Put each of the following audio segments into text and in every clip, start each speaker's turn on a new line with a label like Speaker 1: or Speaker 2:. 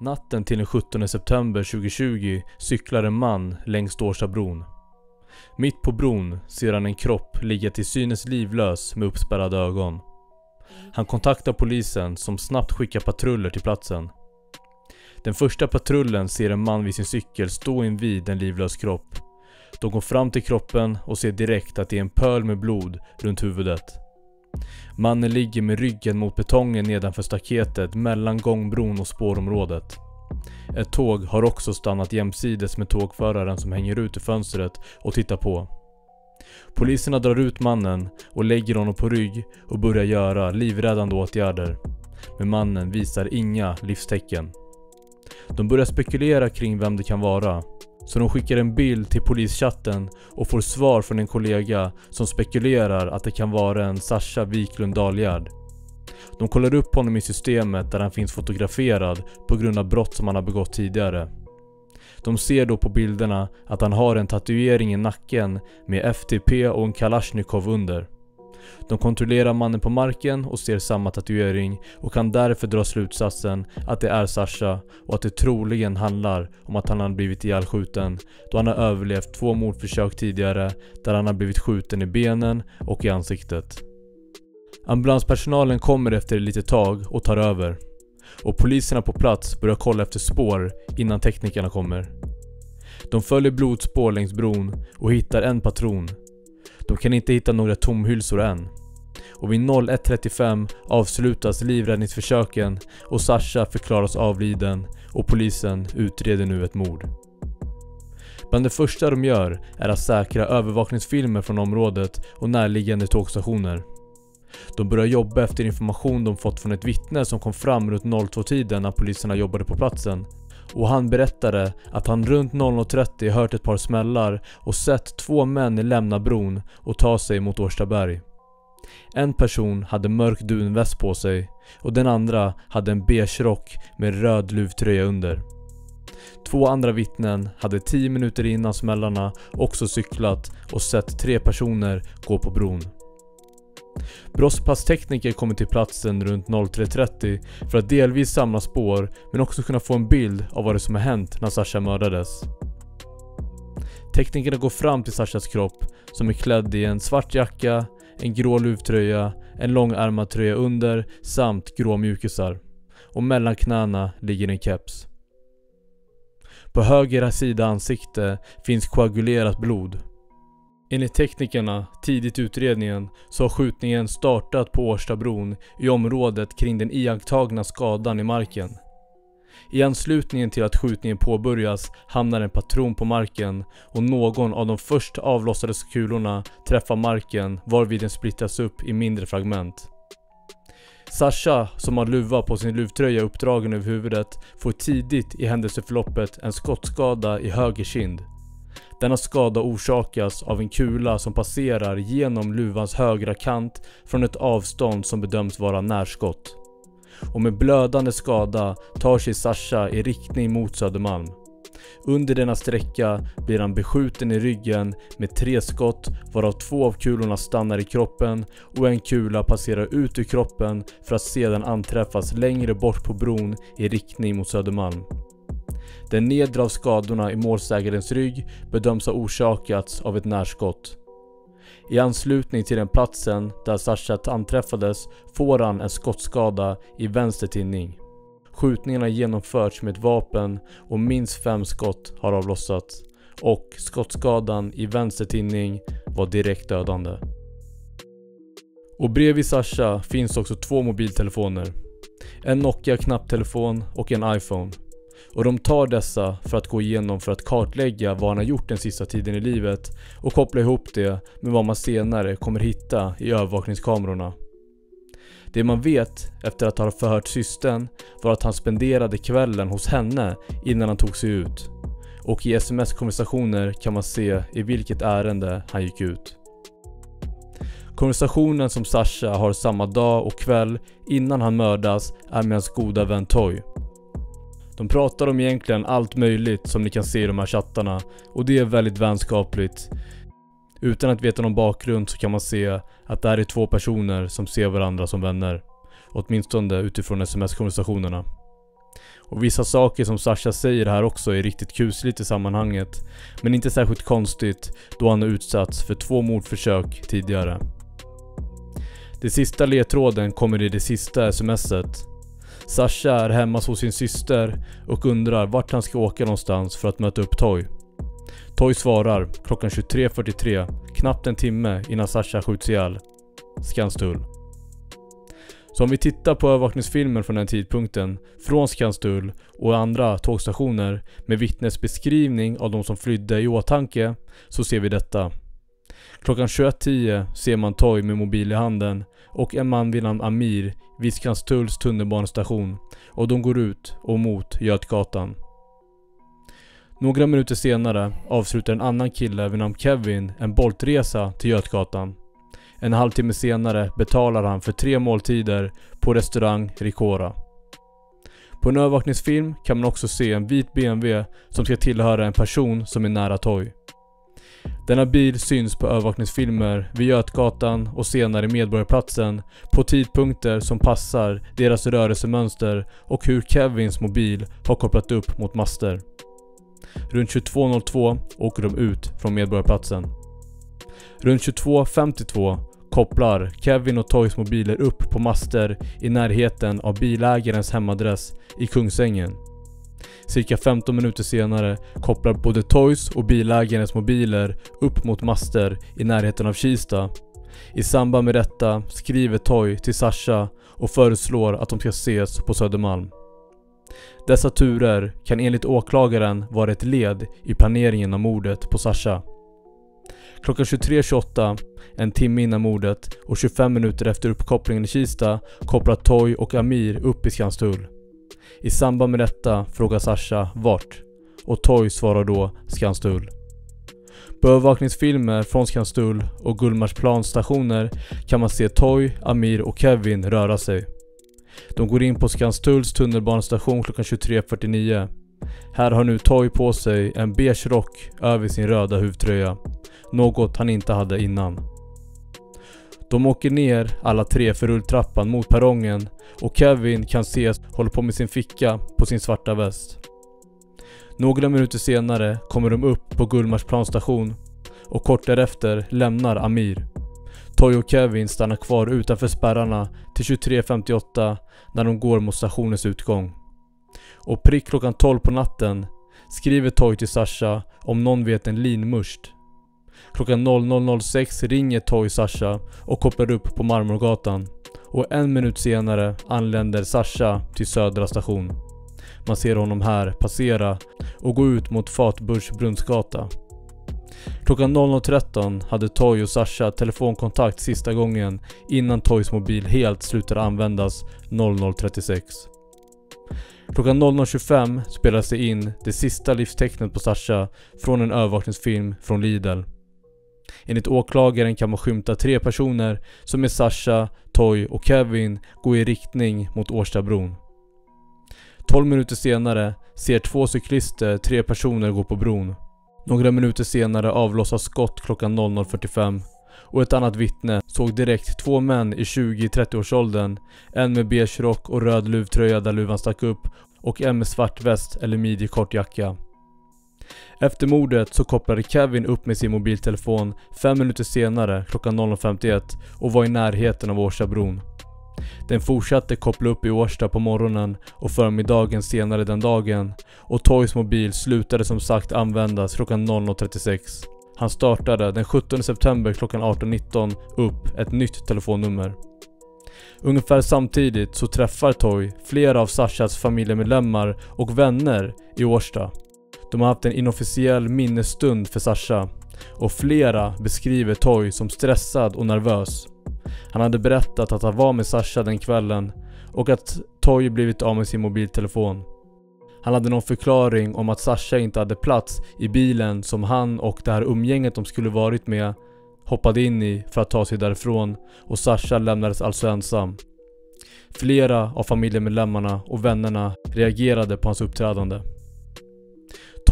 Speaker 1: Natten till den 17 september 2020 cyklar en man längs Årstabron. Mitt på bron ser han en kropp ligga till synes livlös med uppspärrade ögon. Han kontaktar polisen som snabbt skickar patruller till platsen. Den första patrullen ser en man vid sin cykel stå invid en livlös kropp. De går fram till kroppen och ser direkt att det är en pöl med blod runt huvudet. Mannen ligger med ryggen mot betongen nedanför staketet mellan gångbron och spårområdet. Ett tåg har också stannat jämsides med tågföraren som hänger ut i fönstret och tittar på. Poliserna drar ut mannen och lägger honom på rygg och börjar göra livräddande åtgärder. Men mannen visar inga livstecken. De börjar spekulera kring vem det kan vara. Så de skickar en bild till polischatten och får svar från en kollega som spekulerar att det kan vara en Sasha Wiklund Dahlgärd. De kollar upp honom i systemet där han finns fotograferad på grund av brott som han har begått tidigare. De ser då på bilderna att han har en tatuering i nacken med FTP och en Kalashnikov under. De kontrollerar mannen på marken och ser samma tatuering och kan därför dra slutsatsen att det är Sasha och att det troligen handlar om att han har blivit ihjälskjuten då han har överlevt två mordförsök tidigare där han har blivit skjuten i benen och i ansiktet. Ambulanspersonalen kommer efter ett litet tag och tar över. Och poliserna på plats börjar kolla efter spår innan teknikerna kommer. De följer blodspår längs bron och hittar en patron. De kan inte hitta några tomhylsor än. Och vid 01.35 avslutas livräddningsförsöken och Sasha förklaras avliden och polisen utreder nu ett mord. Bland det första de gör är att säkra övervakningsfilmer från området och närliggande tågstationer. De börjar jobba efter information de fått från ett vittne som kom fram runt 02-tiden när poliserna jobbade på platsen. Och han berättade att han runt 00.30 hört ett par smällar och sett två män lämna bron och ta sig mot Årstaberg. En person hade mörk dunväst på sig och den andra hade en beige rock med röd luvtröja under. Två andra vittnen hade 10 minuter innan smällarna också cyklat och sett tre personer gå på bron. Brottspasstekniker kommer till platsen runt 03.30 för att delvis samla spår men också kunna få en bild av vad det som har hänt när Sasha mördades. Teknikerna går fram till Sashas kropp som är klädd i en svart jacka, en grå luvtröja, en långärmad tröja under samt grå mjukisar. Och mellan knäna ligger en keps. På höger sida ansikte finns koagulerat blod. Enligt teknikerna tidigt i utredningen så har skjutningen startat på Årstabron i området kring den iakttagna skadan i marken. I anslutningen till att skjutningen påbörjas hamnar en patron på marken och någon av de först avlossade kulorna träffar marken varvid den splittras upp i mindre fragment. Sasha, som har luva på sin luvtröja uppdragen över huvudet, får tidigt i händelseförloppet en skottskada i höger kind. Denna skada orsakas av en kula som passerar genom luvans högra kant från ett avstånd som bedöms vara närskott. Och med blödande skada tar sig Sasha i riktning mot Södermalm. Under denna sträcka blir han beskjuten i ryggen med tre skott varav två av kulorna stannar i kroppen och en kula passerar ut ur kroppen för att sedan anträffas längre bort på bron i riktning mot Södermalm. Den nedre av skadorna i målsägarens rygg bedöms ha orsakats av ett närskott. I anslutning till den platsen där Sachat anträffades får han en skottskada i vänster tinning. Skjutningarna genomförts med ett vapen och minst fem skott har avlossats och skottskadan i vänster tinning var direkt dödande. Och bredvid Sasha finns också två mobiltelefoner. En Nokia knapptelefon och en iPhone. Och de tar dessa för att gå igenom för att kartlägga vad han har gjort den sista tiden i livet och koppla ihop det med vad man senare kommer hitta i övervakningskamerorna. Det man vet efter att ha förhört systern var att han spenderade kvällen hos henne innan han tog sig ut. Och i sms-konversationer kan man se i vilket ärende han gick ut. Konversationen som Sasha har samma dag och kväll innan han mördas är med hans goda vän Toy. De pratar om egentligen allt möjligt som ni kan se i de här chattarna och det är väldigt vänskapligt. Utan att veta någon bakgrund så kan man se att det här är två personer som ser varandra som vänner. Åtminstone utifrån sms-konversationerna. Och vissa saker som Sasha säger här också är riktigt kusligt i sammanhanget. Men inte särskilt konstigt då han har utsatts för två mordförsök tidigare. Det sista ledtråden kommer i det sista smset. Sasha är hemma hos sin syster och undrar vart han ska åka någonstans för att möta upp Toy. Toy svarar klockan 23.43, knappt en timme innan Sasha skjuts ihjäl. Skanstull. Så om vi tittar på övervakningsfilmen från den tidpunkten, från Skanstull och andra tågstationer med vittnesbeskrivning av de som flydde i åtanke, så ser vi detta. Klockan 21.10 ser man Toy med mobil i handen och en man vid namn Amir vid Skanstulls tunnelbanestation och de går ut och mot Götgatan. Några minuter senare avslutar en annan kille vid namn Kevin en boltresa till Götgatan. En halvtimme senare betalar han för tre måltider på restaurang Ricora. På en övervakningsfilm kan man också se en vit BMW som ska tillhöra en person som är nära Toy. Denna bil syns på övervakningsfilmer vid Götgatan och senare Medborgarplatsen på tidpunkter som passar deras rörelsemönster och hur Kevins mobil har kopplat upp mot master. Runt 22.02 åker de ut från Medborgarplatsen. Runt 22.52 kopplar Kevin och Toys mobiler upp på master i närheten av bilägarens hemadress i Kungsängen. Cirka 15 minuter senare kopplar både Toys och bilägarens mobiler upp mot master i närheten av Kista. I samband med detta skriver Toy till Sasha och föreslår att de ska ses på Södermalm. Dessa turer kan enligt åklagaren vara ett led i planeringen av mordet på Sasha. Klockan 23.28, en timme innan mordet och 25 minuter efter uppkopplingen i Kista kopplar Toy och Amir upp i Skanstull. I samband med detta frågar Sasha vart och Toy svarar då Skanstull. På övervakningsfilmer från Skanstull och Gullmarsplan stationer kan man se Toy, Amir och Kevin röra sig. De går in på Skanstulls tunnelbanestation klockan 23.49. Här har nu Toy på sig en beige rock över sin röda huvtröja. Något han inte hade innan. De åker ner alla tre för rulltrappan mot perrongen och Kevin kan ses hålla på med sin ficka på sin svarta väst. Några minuter senare kommer de upp på Gullmarsplan station och kort därefter lämnar Amir. Toy och Kevin stannar kvar utanför spärrarna till 23.58 när de går mot stationens utgång. Och prick klockan 12 på natten skriver Toy till Sasha om någon vet en linmust. Klockan 00.06 ringer Toy Sasha och kopplar upp på Marmorgatan. Och en minut senare anländer Sasha till Södra station. Man ser honom här passera och gå ut mot Fatburs Brunnsgata. Klockan 00.13 hade Toy och Sasha telefonkontakt sista gången innan Toys mobil helt slutade användas 00.36. Klockan 00.25 spelades det in det sista livstecknet på Sasha från en övervakningsfilm från Lidl. Enligt åklagaren kan man skymta tre personer som med Sasha, Toy och Kevin gå i riktning mot Årstabron. 12 minuter senare ser två cyklister tre personer gå på bron. Några minuter senare avlossas skott klockan 00.45 och ett annat vittne såg direkt två män i 20-30 årsåldern, en med beige rock och röd luvtröja där luvan stack upp och en med svart väst eller midjekort jacka. Efter mordet så kopplade Kevin upp med sin mobiltelefon fem minuter senare klockan 00.51 och var i närheten av Årstabron. Den fortsatte koppla upp i Årsta på morgonen och förmiddagen senare den dagen och Toys mobil slutade som sagt användas klockan 00.36. Han startade den 17 september klockan 18.19 upp ett nytt telefonnummer. Ungefär samtidigt så träffar Toy flera av Sashas familjemedlemmar och vänner i Årsta. De har haft en inofficiell minnesstund för Sasha och flera beskriver Toy som stressad och nervös. Han hade berättat att han var med Sasha den kvällen och att Toy blivit av med sin mobiltelefon. Han hade någon förklaring om att Sasha inte hade plats i bilen som han och det här umgänget de skulle varit med hoppade in i för att ta sig därifrån och Sasha lämnades alltså ensam. Flera av familjemedlemmarna och vännerna reagerade på hans uppträdande.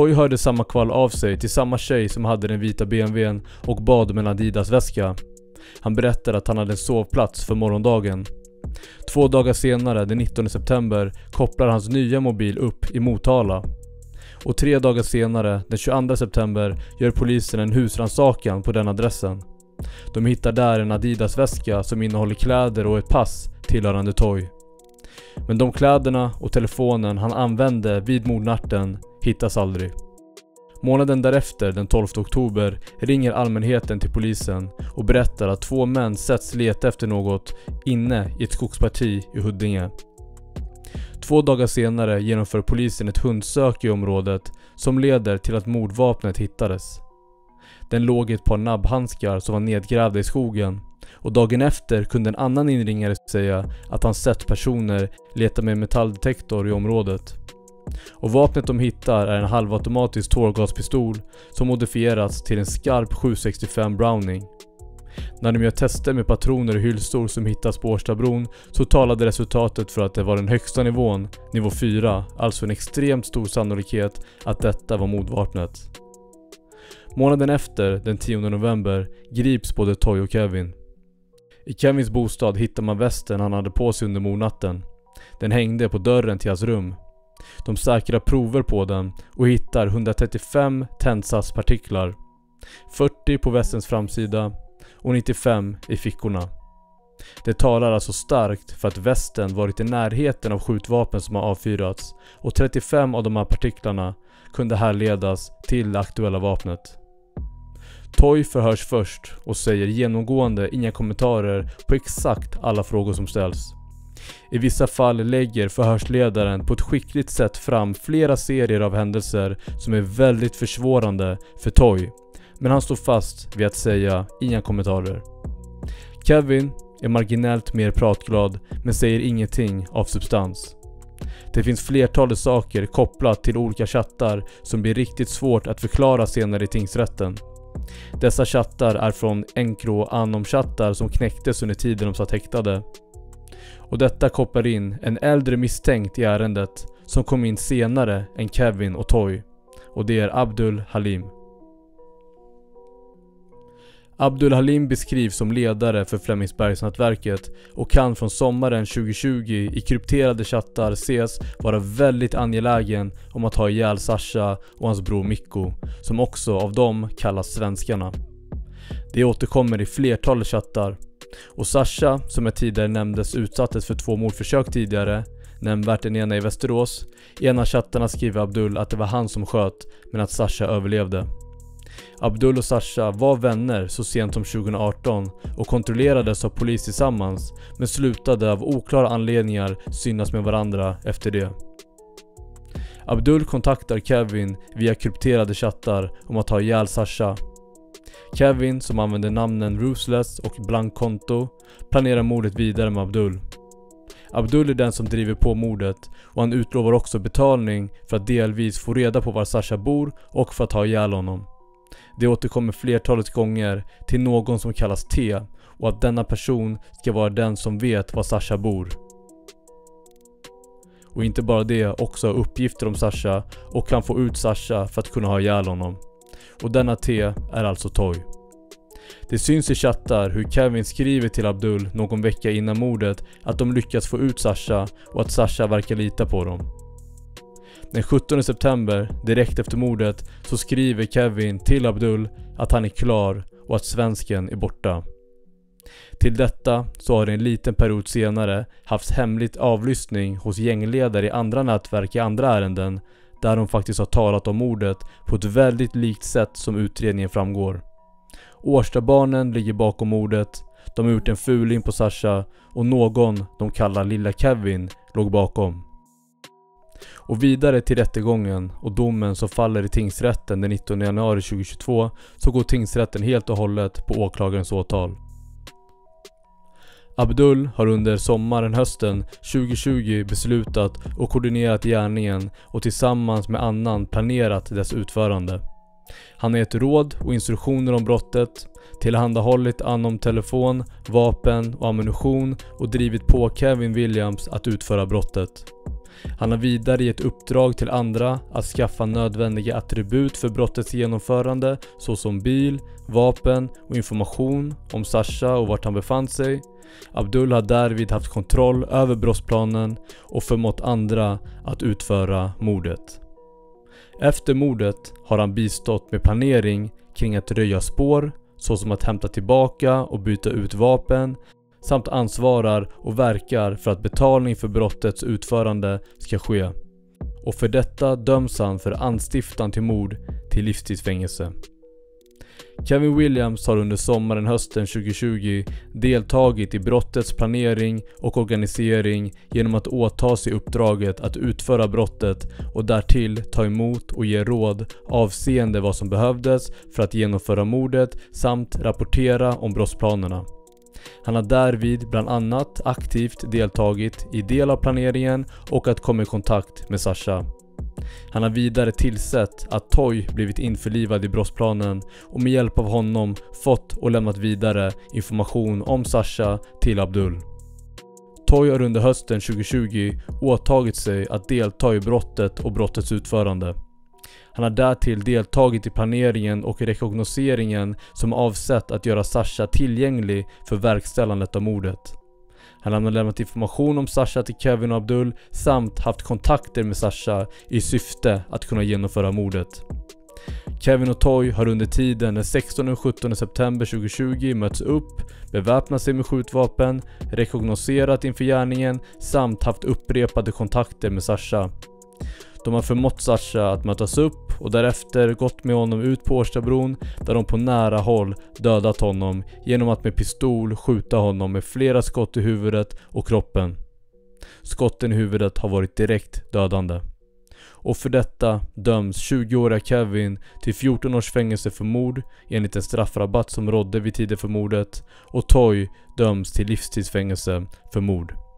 Speaker 1: Toy hörde samma kval av sig till samma tjej som hade den vita BMWn och bad om en Adidas-väska. Han berättade att han hade en sovplats för morgondagen. Två dagar senare, den 19 september, kopplar hans nya mobil upp i Motala. Och tre dagar senare, den 22 september, gör polisen en husrannsakan på den adressen. De hittar där en Adidas-väska som innehåller kläder och ett pass tillhörande Toy. Men de kläderna och telefonen han använde vid mordnatten hittas aldrig. Månaden därefter, den 12 oktober, ringer allmänheten till polisen och berättar att två män setts leta efter något inne i ett skogsparti i Huddinge. Två dagar senare genomför polisen ett hundsök i området som leder till att mordvapnet hittades. Den låg i ett par nabbhandskar som var nedgrävda i skogen och dagen efter kunde en annan inringare säga att han sett personer leta med metalldetektor i området. Och vapnet de hittar är en halvautomatisk tårgaspistol som modifierats till en skarp 765 Browning. När de gör tester med patroner och hylsor som hittas på Årstabron så talade resultatet för att det var den högsta nivån, nivå 4, alltså en extremt stor sannolikhet att detta var mordvapnet. Månaden efter, den 10 november, grips både Toy och Kevin. I Kevins bostad hittar man västen han hade på sig under mordnatten. Den hängde på dörren till hans rum. De säkrar prover på den och hittar 135 tändsatspartiklar. 40 på västens framsida och 95 i fickorna. Det talar alltså starkt för att västen varit i närheten av skjutvapen som har avfyrats och 35 av de här partiklarna kunde härledas till det aktuella vapnet. Toy förhörs först och säger genomgående inga kommentarer på exakt alla frågor som ställs. I vissa fall lägger förhörsledaren på ett skickligt sätt fram flera serier av händelser som är väldigt försvårande för Toy. Men han står fast vid att säga inga kommentarer. Kevin är marginellt mer pratglad men säger ingenting av substans. Det finns flertalet saker kopplat till olika chattar som blir riktigt svårt att förklara senare i tingsrätten. Dessa chattar är från Encro Anom-chattar som knäcktes under tiden de satt häktade. Och detta kopplar in en äldre misstänkt i ärendet som kom in senare än Kevin och Toy. Och det är Abdul Halim. Abdul Halim beskrivs som ledare för Flemingsbergsnätverket och kan från sommaren 2020 i krypterade chattar ses vara väldigt angelägen om att ha ihjäl Sasha och hans bror Mikko, som också av dem kallas svenskarna. Det återkommer i flertalet chattar. Och Sasha, som jag tidigare nämndes utsattes för två mordförsök tidigare, nämnvärt den ena i Västerås. I en av chattarna skriver Abdul att det var han som sköt, men att Sasha överlevde. Abdul och Sasha var vänner så sent som 2018 och kontrollerades av polis tillsammans men slutade av oklara anledningar synas med varandra efter det. Abdul kontaktar Kevin via krypterade chattar om att ha ihjäl Sasha. Kevin, som använder namnen Ruthless och Blankkonto, planerar mordet vidare med Abdul. Abdul är den som driver på mordet och han utlovar också betalning för att delvis få reda på var Sasha bor och för att ha ihjäl honom. Det återkommer flertalet gånger till någon som kallas T och att denna person ska vara den som vet var Sasha bor. Och inte bara det, också uppgifter om Sasha och kan få ut Sasha för att kunna ha ihjäl honom. Och denna T är alltså Toy. Det syns i chattar hur Kevin skriver till Abdul någon vecka innan mordet att de lyckats få ut Sasha och att Sasha verkar lita på dem. Den 17 september, direkt efter mordet, så skriver Kevin till Abdul att han är klar och att svensken är borta. Till detta så har det en liten period senare haft hemligt avlyssning hos gängledare i andra nätverk i andra ärenden där de faktiskt har talat om mordet på ett väldigt likt sätt som utredningen framgår. Årstabarnen ligger bakom mordet, de har gjort en fuling på Sasha och någon de kallar Lilla Kevin låg bakom. Och vidare till rättegången och domen som faller i tingsrätten den 19 januari 2022 så går tingsrätten helt och hållet på åklagarens åtal. Abdul har under sommaren hösten 2020 beslutat och koordinerat gärningen och tillsammans med annan planerat dess utförande. Han har gett råd och instruktioner om brottet, tillhandahållit Anom telefon, vapen och ammunition och drivit på Kevin Williams att utföra brottet. Han har vidare gett uppdrag till andra att skaffa nödvändiga attribut för brottets genomförande såsom bil, vapen och information om Sasha och vart han befann sig. Abdul har därvid haft kontroll över brottsplanen och förmått andra att utföra mordet. Efter mordet har han bistått med planering kring att röja spår såsom att hämta tillbaka och byta ut vapen samt ansvarar och verkar för att betalning för brottets utförande ska ske. Och för detta döms han för anstiftan till mord till livstidsfängelse. Kevin Williams har under sommaren hösten 2020 deltagit i brottets planering och organisering genom att åta sig uppdraget att utföra brottet och därtill ta emot och ge råd avseende vad som behövdes för att genomföra mordet samt rapportera om brottsplanerna. Han har därvid bland annat aktivt deltagit i del av planeringen och att komma i kontakt med Sasha. Han har vidare tillsett att Toy blivit införlivad i brottsplanen och med hjälp av honom fått och lämnat vidare information om Sasha till Abdul. Toy har under hösten 2020 åtagit sig att delta i brottet och brottets utförande. Han har därtill deltagit i planeringen och rekognoseringen som avsett att göra Sasha tillgänglig för verkställandet av mordet. Han har lämnat information om Sasha till Kevin och Abdul samt haft kontakter med Sasha i syfte att kunna genomföra mordet. Kevin och Toy har under tiden den 16 och 17 september 2020 mötts upp, beväpnat sig med skjutvapen, rekognoserat inför gärningen samt haft upprepade kontakter med Sasha. De har förmått Sasha att mötas upp och därefter gått med honom ut på Årstabron där de på nära håll dödat honom genom att med pistol skjuta honom med flera skott i huvudet och kroppen. Skotten i huvudet har varit direkt dödande. Och för detta döms 20-åriga Kevin till 14 års fängelse för mord enligt en straffrabatt som rådde vid tiden för mordet och Toy döms till livstidsfängelse för mord.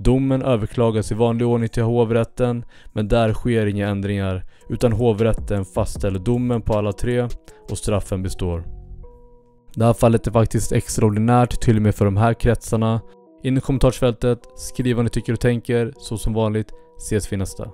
Speaker 1: Domen överklagas i vanlig ordning till hovrätten men där sker inga ändringar utan hovrätten fastställer domen på alla tre och straffen består. Det här fallet är faktiskt extraordinärt till och med för de här kretsarna. In i kommentarsfältet, skriv vad ni tycker och tänker. Så som vanligt, ses vi nästa.